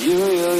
You, you,